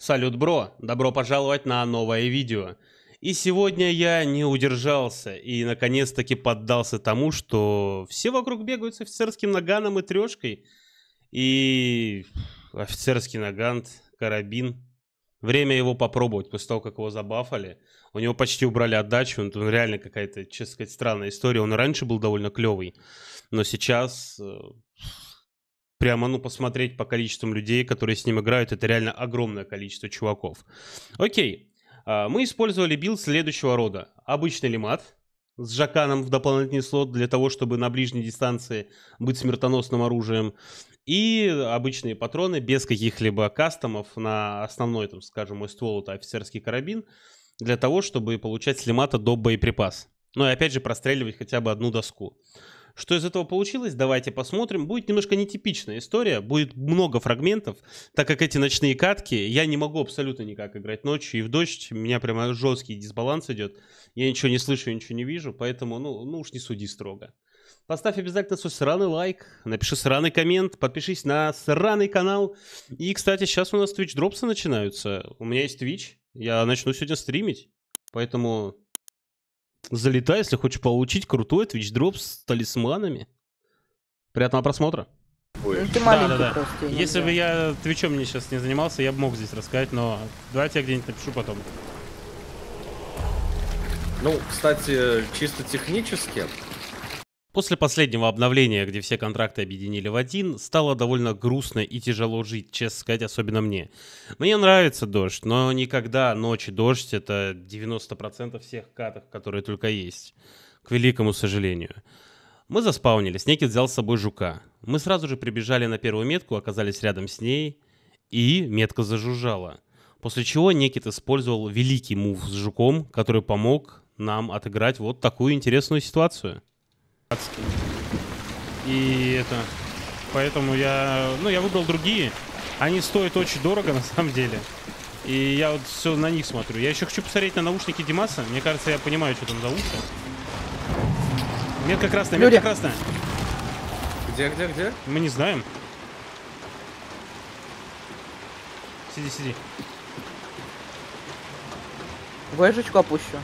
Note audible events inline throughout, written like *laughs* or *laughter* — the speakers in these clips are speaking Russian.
Салют, бро! Добро пожаловать на новое видео. И сегодня я не удержался и наконец-таки поддался тому, что все вокруг бегают с офицерским наганом и трешкой. И офицерский наган, карабин. Время его попробовать после того, как его забафали. У него почти убрали отдачу, он, он реально какая-то, честно сказать, странная история. Он раньше был довольно клевый, но сейчас э, прямо, ну, посмотреть по количеству людей, которые с ним играют, это реально огромное количество чуваков. Окей, а, мы использовали билд следующего рода. Обычный LeMat с жаканом в дополнительный слот для того, чтобы на ближней дистанции быть смертоносным оружием. И обычные патроны без каких-либо кастомов на основной, там, скажем, мой ствол это офицерский карабин, для того, чтобы получать с LeMat а доп боеприпас. Ну и опять же простреливать хотя бы одну доску. Что из этого получилось, давайте посмотрим. Будет немножко нетипичная история, будет много фрагментов, так как эти ночные катки, я не могу абсолютно никак играть ночью и в дождь, у меня прямо жесткий дисбаланс идет, я ничего не слышу, ничего не вижу, поэтому, ну, ну уж не суди строго. Поставь обязательно свой сраный лайк, напиши сраный коммент, подпишись на сраный канал. И, кстати, сейчас у нас Twitch дропсы начинаются. У меня есть Twitch, я начну сегодня стримить. Поэтому Залетай, если хочешь получить крутой Twitch дроп с талисманами. Приятного просмотра. Ну, ты маленький да, да, да. просто. Если бы я твичом мне сейчас не занимался, я бы мог здесь рассказать, но давайте я где-нибудь напишу потом. Ну, кстати, чисто технически, После последнего обновления, где все контракты объединили в один, стало довольно грустно и тяжело жить, честно сказать, особенно мне. Мне нравится дождь, но никогда ночи дождь — это 90% всех катов, которые только есть. К великому сожалению. Мы заспаунились, Некит взял с собой жука. Мы сразу же прибежали на первую метку, оказались рядом с ней, и метка зажужжала. После чего Некит использовал великий мув с жуком, который помог нам отыграть вот такую интересную ситуацию. Адский. И это... Поэтому я... Ну, я выбрал другие. Они стоят очень дорого, *laughs* на самом деле. И я вот все на них смотрю. Я еще хочу посмотреть на наушники Димаса. Мне кажется, я понимаю, что там за уши. Метка красная, метка Люди. красная. где, где, где? Мы не знаем. Сиди, сиди. Гоежечку опущу.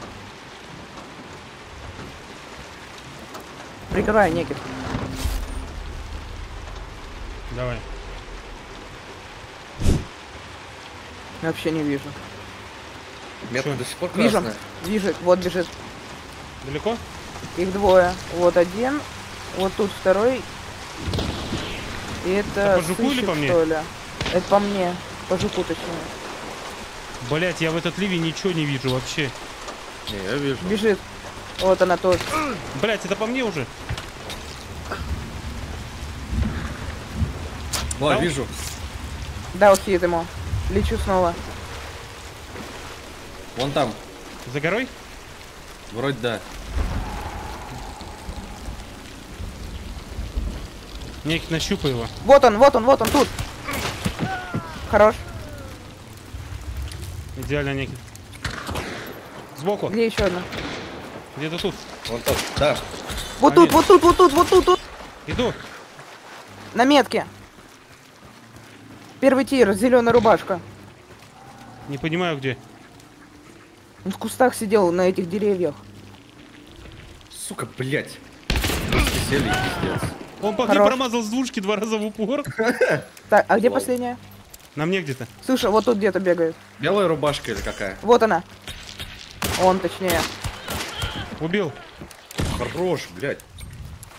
Прикрывай, неких. Давай. Вообще не вижу. Метка до сих пор Вижу. красная. Вижу. Вот бежит. Далеко? Их двое. Вот один. Вот тут второй. И это... По жуку или сыщик, по мне? Что ли? Это по мне. По жуку точнее. Блять, я в этот ливень ничего не вижу вообще. Не, я вижу. Бежит. Вот она тоже. Блять, это по мне уже. О, Дал? вижу. Дал хит ему. Лечу снова. Вон там. За горой? Вроде да. Некий нащупай его. Вот он, вот он, вот он, тут. Хорош. Идеально, некий. Сбоку. Где еще одна? Где-то тут. Вон там. Да. Вот тут, вот тут, вот тут, вот тут, тут. Иду. На метке. Первый тир, зеленая рубашка. Не понимаю, где. Он в кустах сидел на этих деревьях. Сука, блядь. Сели, пиздец. Он по мне промазал с двушки два раза в упор. *laughs* Так, а где последняя? На мне где-то. Слушай, вот тут где-то бегает. Белая рубашка или какая? Вот она. Он, точнее. Убил. Хорош, блядь.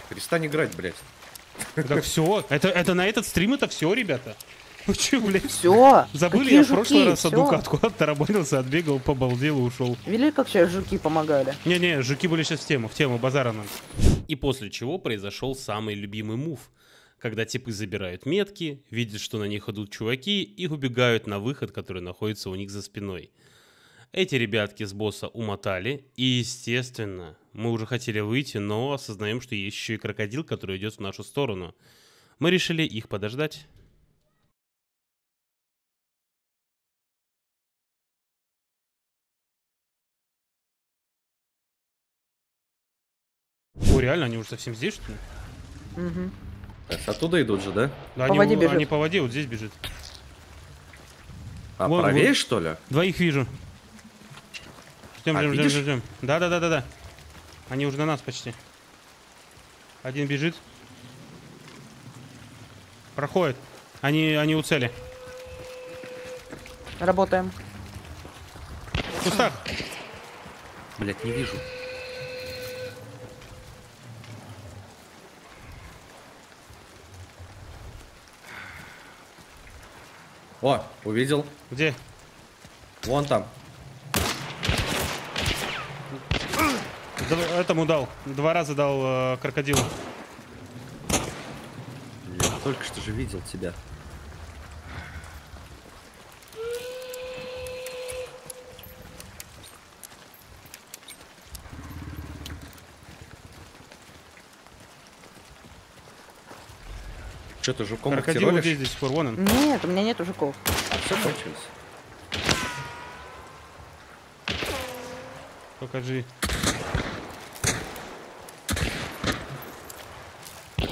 Перестань играть, блядь. Так *laughs* все. Это, это на этот стрим это все, ребята. *laughs* Вы че, блядь? Все. Забыли, я в прошлый раз одну катку оттарабанился, отбегал, побалдел и ушел. Видели, как сейчас жуки помогали? Не-не, жуки были сейчас в тему, в тему базара нам. И после чего произошел самый любимый мув. Когда типы забирают метки, видят, что на них идут чуваки и убегают на выход, который находится у них за спиной. Эти ребятки с босса умотали, и естественно, мы уже хотели выйти, но осознаем, что есть еще и крокодил, который идет в нашу сторону. Мы решили их подождать. О, реально, они уже совсем здесь, что ли? Угу. Оттуда идут же, да? Да, По они, воде у- бежит. они по воде вот здесь бежит. А Вон, правее, вон. что ли? Двоих вижу. Ждем, А, ждем, ждем, видишь? ждем, ждем. Да, да, да, да, да. Они уже на нас почти. Один бежит. Проходит. Они, они у цели. Работаем. В кустах. Блять, не вижу. О, увидел. Где? Вон там. Этому дал. Два раза дал э, крокодилу. Я только что же видел тебя. Что ты жуком Крокодил вот здесь до сих пор. Вон он. Нет, у меня нету жуков. А все кончилось. Покажи.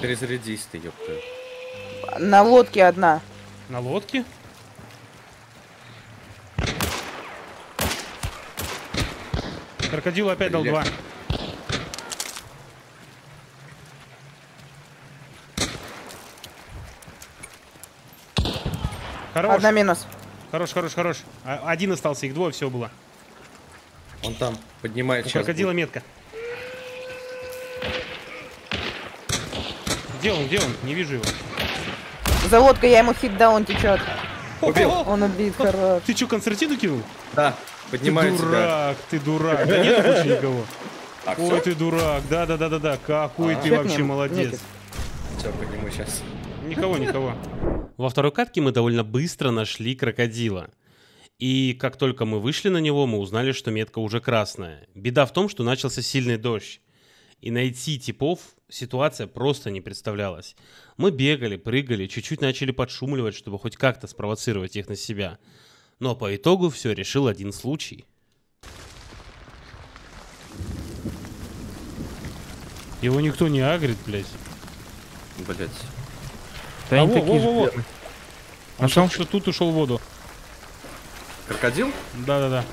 Перезарядись ты, ёпта. На лодке одна. На лодке? Крокодилу опять дал два. Хорош, Одна минус. хорош, хорош, хорош. А- Один остался, их двое всего было. Он там поднимает У крокодила будет. метка. Где он, где он? Не вижу его. За лодкой я ему хит даун течет. Убил. Он убит, хорош. Ты что, концертину кинул? Да, Ты поднимает тебя. дурак, ты дурак. Да нет больше никого. А, Ой, все? ты дурак. Да, да, да, да, да. Какой А. ты Чё к вообще ним? молодец. Никит. Все, подниму сейчас. Никого, никого. Во второй катке мы довольно быстро нашли крокодила. И как только мы вышли на него, мы узнали, что метка уже красная. Беда в том, что начался сильный дождь. И найти типов ситуация просто не представлялась. Мы бегали, прыгали, чуть-чуть начали подшумливать, чтобы хоть как-то спровоцировать их на себя. Но по итогу все решил один случай. Его никто не агрит, блядь. Блять. Да А, они во, такие же. во, во, во. бедные. Он Нашел? что тут ушел в воду. Крокодил? Да-да-да.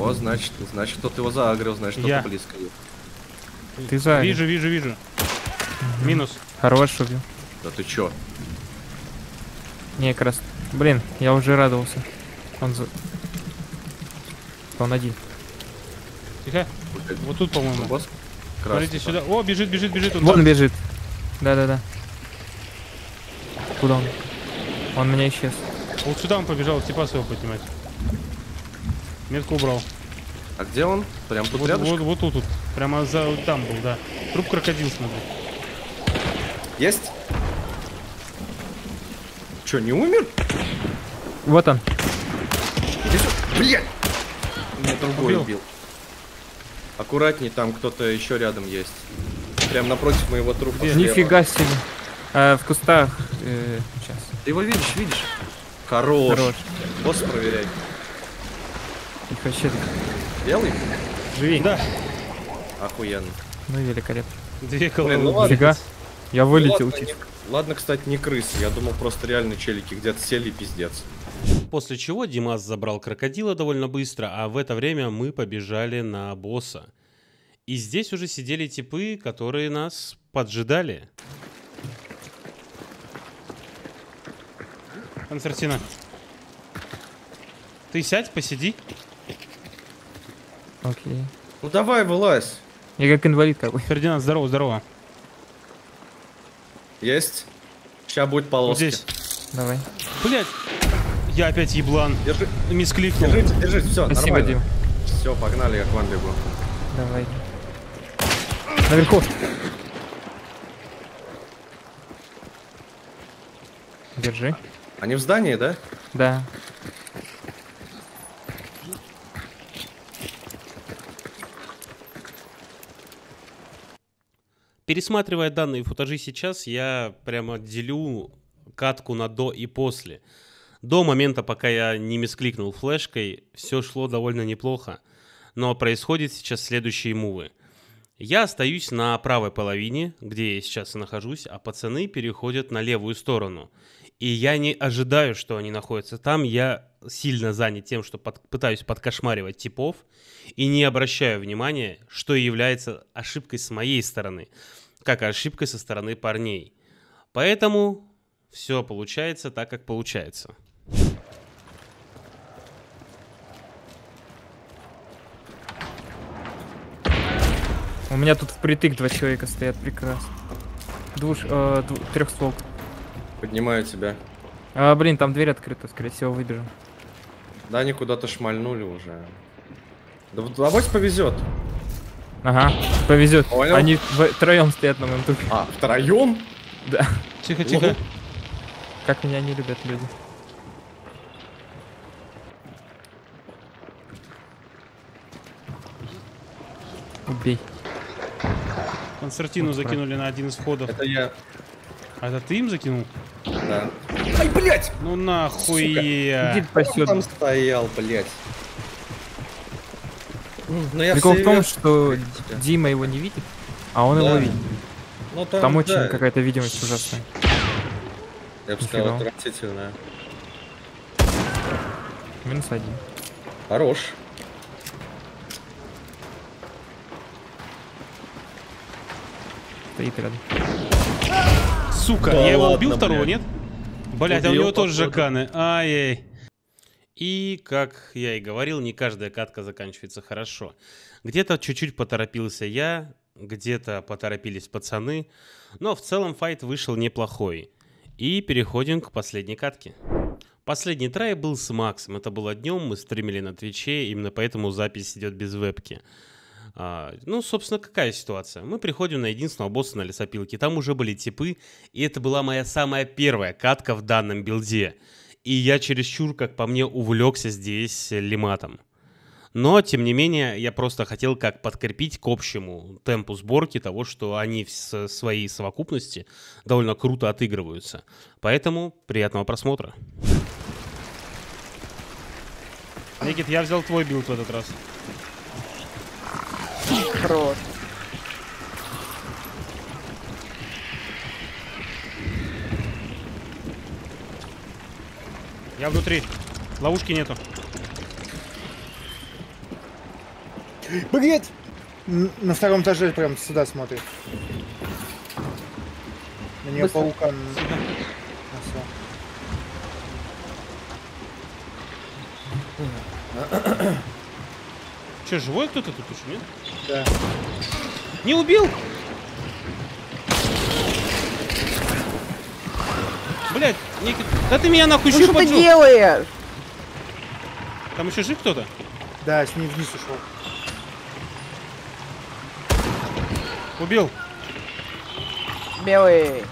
О, значит, значит, кто-то его заагрил, значит, кто-то близко. Ты за. Вижу, вижу, вижу. Минус. Хорош убил. Да ты чё? Не, как раз. Блин, я уже радовался. Он за... Он один. Тихо. Вот тут, по-моему. Босс? Смотрите Красный. сюда. О, бежит, бежит, бежит. Он Вон там. бежит. Да-да-да. Куда он? Он меня исчез. Вот сюда он побежал, типа своего поднимать. Метку убрал. А где он? Прям тут Вот, рядышком? вот, вот тут, вот. Прямо за вот там был, да. Труп крокодил, смотри. Есть? Чё, не умер? Вот он. Блять! Меня другой Убил. убил. Аккуратней, там кто-то еще рядом есть. Прям напротив моего трупа. Нифига себе. А, в кустах. Э, сейчас. Ты его видишь, видишь? Хорош. Хорош. Босс проверяй. Вообще Белый? живи. Да. Охуенно. Ну и великолепно. Две Блин, головы. ну ладно. Нифига. Я вылетел ладно, чуть. не- ладно, кстати, не крысы. Я думал, просто реально челики где-то сели и пиздец. После чего Димас забрал крокодила довольно быстро, а в это время мы побежали на босса. И здесь уже сидели типы, которые нас поджидали. Константина. Ты сядь, посиди. Окей. Ну давай, вылазь. Я как инвалид какой. Фердинанд, здорово, здорово. Есть. Сейчас будет Вот полоски. здесь. Давай. Блять, я опять еблан. Держи, Мискликнул. держите, держите, все, Спасибо, нормально. Дим. Все, погнали, я к вам бегу. Давай. Наверху. Держи. Они в здании, да? Да. Пересматривая данные футажи сейчас, я прямо делю катку на до и после. До момента, пока я не мискликнул флешкой, все шло довольно неплохо. Но происходит сейчас следующие мувы. Я остаюсь на правой половине, где я сейчас и нахожусь, а пацаны переходят на левую сторону. И я не ожидаю, что они находятся там. Я сильно занят тем, что под- пытаюсь подкошмаривать типов и не обращаю внимания, что является ошибкой с моей стороны, как и ошибкой со стороны парней. Поэтому все получается так, как получается. У меня тут впритык два человека стоят, прекрасно. Двуш... Э, дву... Трехстволк. Поднимаю тебя. А, блин, там дверь открыта, скорее всего, выбежим. Да, они куда-то шмальнули уже. Да вот авось повезет. Ага, повезет. Понял. Они втроем стоят на моем тупе. А, втроем? Да. Тихо, тихо. Как меня не любят люди. Убей. Концертину закинули на один из входов. Это я. А это ты им закинул? Да. Ай, блядь! Ну нахуй. Иди я. пасет. Там стоял, блядь. Ну я Прикол в том, вверх- что тебя. Дима его не видит, а он Да. его видит. Ну, Там очень да, какая-то видимость ужасная. Я бы сказал, отвратительная. Минус один. Хорош. Стоит рядом. Сука, Да я его ладно, убил второго, блядь. нет? Блять, а у него тоже жаканы. Ай-яй. И, как я и говорил, не каждая катка заканчивается хорошо. Где-то чуть-чуть поторопился я, где-то поторопились пацаны, но в целом файт вышел неплохой. И переходим к последней катке. Последний трай был с Максом. Это было днем, мы стримили на Твиче, именно поэтому запись идет без вебки. А, ну, собственно, какая ситуация? Мы приходим на единственного босса на лесопилке. Там уже были типы, и это была моя самая первая катка в данном билде. И я чересчур, как по мне, увлекся здесь лиматом. Но, тем не менее, я просто хотел как подкрепить к общему темпу сборки того, что они в своей совокупности довольно круто отыгрываются. Поэтому приятного просмотра. Никит, я взял твой билд в этот раз. Хорош. Я внутри. Ловушки нету. Н- На втором этаже прям сюда смотрит. На нее Быстро. паука н- Че, живой кто-то тут еще, нет? Да. Не убил? Блять, Никит, да ты меня нахуй Ну что ты делаешь? Там еще жив кто-то? Да, с ней вниз ушел. Убил. Белый.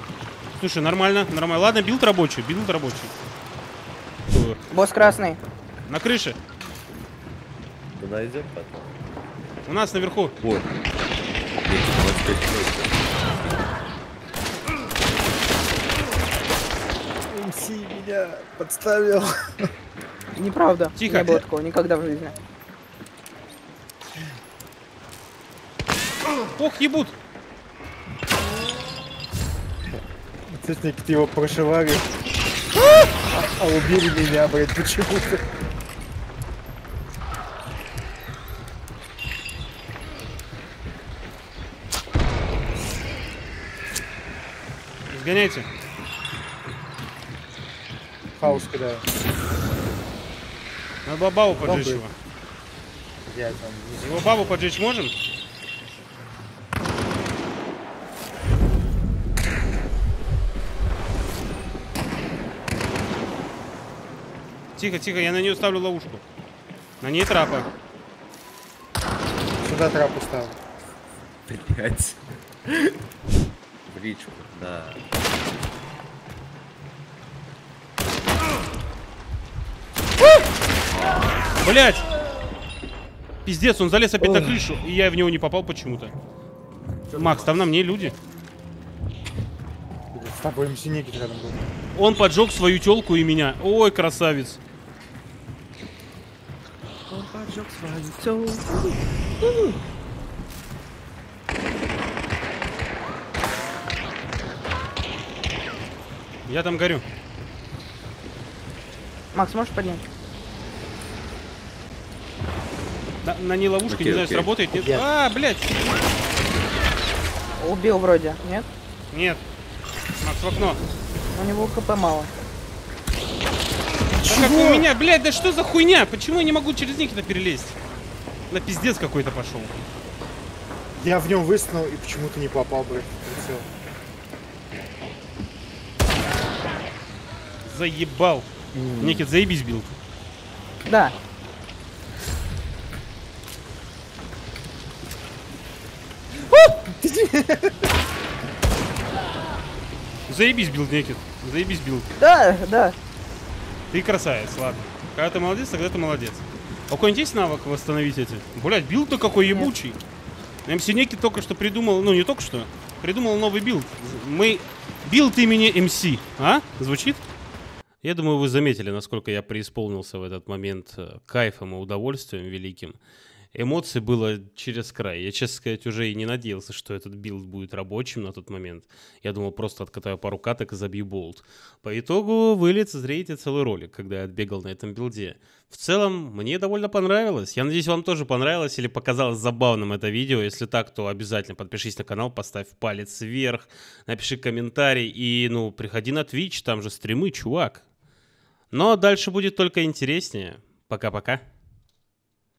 Слушай, нормально, нормально. Ладно, билд рабочий, билд рабочий. Босс красный. На крыше. Подойдем потом. У нас наверху. Вот. МС меня подставил. Неправда. Тихо. Не было такого никогда в жизни. Ох, ебут. Естественно, его прошивали. А, а убили меня, блядь, почему-то. Сгоняйте. Хаос кидаю. Надо было бабу поджечь Бомбы. его. Я там не Его бабу поджечь можем? Тихо, тихо, я на нее ставлю ловушку. На ней трапа. сюда трап устал. Блять. Речку, да. Блять! Пиздец, он залез опять на крышу, и я в него не попал почему-то. Макс, там на мне люди. С тобой МС рядом был. Он поджег свою телку и меня. Ой, красавец. Я там горю. Макс, можешь поднять? На, на ней ловушка, Окей, не знаю, окей. сработает, нет? Нет. А, блядь! Убил вроде, нет? Нет. Макс, в окно. У него хп мало. Да как у меня, блядь, да что за хуйня? Почему я не могу через них это перелезть? На пиздец какой-то пошел. Я в нем выстрелил и почему-то не попал, блядь, в прицел. Заебал. Никит, заебись билд. Да. Заебись билд, Никит. Заебись билд. Да, да. Ты красавец, ладно. Когда ты молодец, тогда ты молодец. А у кого-нибудь есть навык восстановить эти? Блять, билд-то какой ебучий. МС Неки только что придумал, ну не только что, придумал новый билд. Мы... Билд имени МС, а? Звучит? Я думаю, вы заметили, насколько я преисполнился в этот момент э, кайфом и удовольствием великим. Эмоций было через край. Я, честно сказать, уже и не надеялся, что этот билд будет рабочим на тот момент. Я думал, просто откатаю пару каток и забью болт. По итогу вы лицезреете целый ролик, когда я отбегал на этом билде. В целом, мне довольно понравилось. Я надеюсь, вам тоже понравилось или показалось забавным это видео. Если так, то обязательно подпишись на канал, поставь палец вверх, напиши комментарий и, ну, приходи на Twitch, там же стримы, чувак. Но дальше будет только интереснее. Пока-пока.